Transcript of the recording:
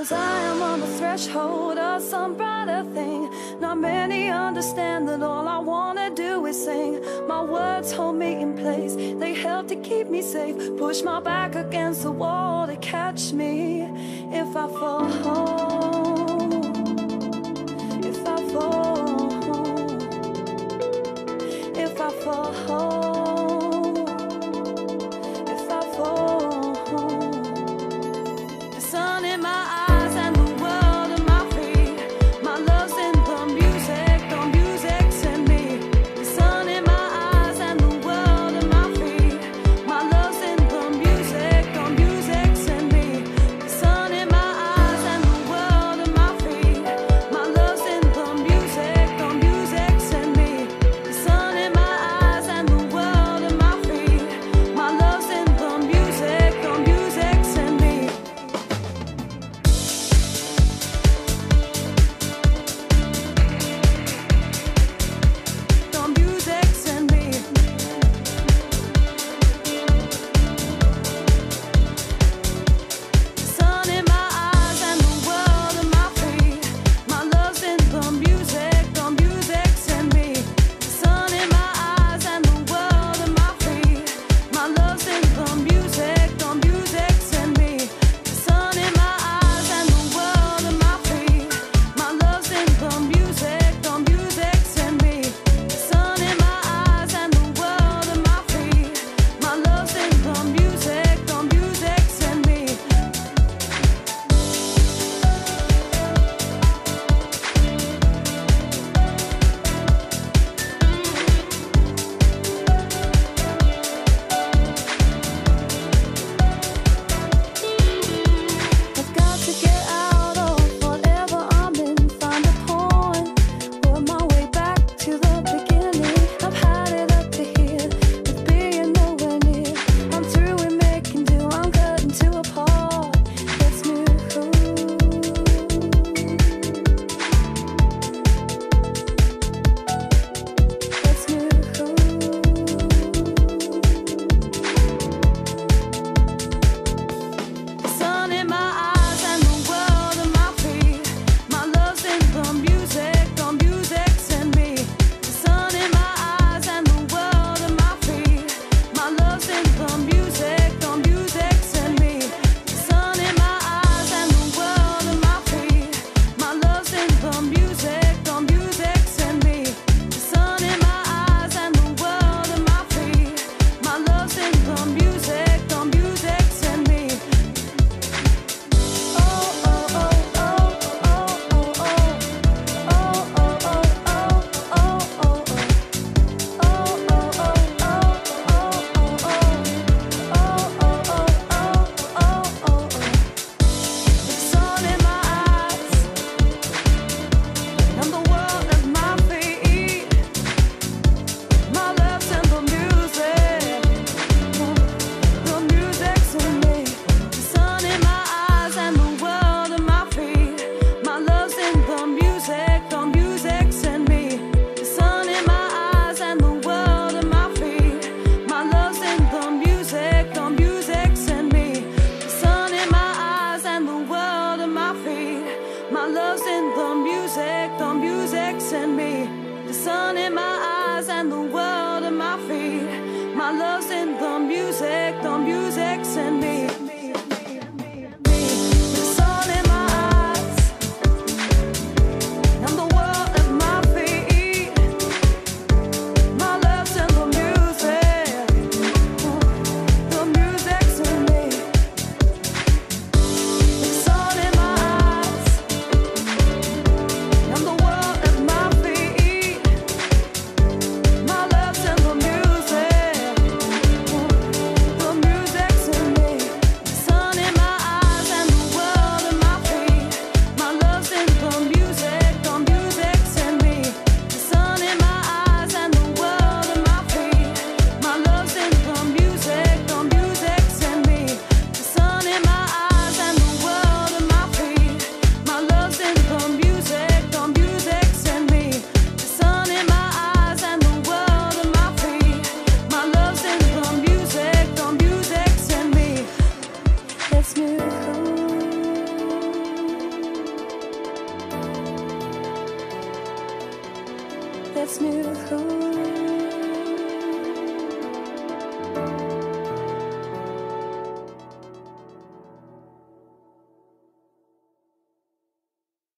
Cause I am on the threshold of some brighter thing. Not many understand that all I wanna do is sing. My words hold me in place, they help to keep me safe. Push my back against the wall to catch me if I fall. If I fall. fixing me. The sun in my eyes and the world at my feet. My love's in the music, the music's in me. That's new.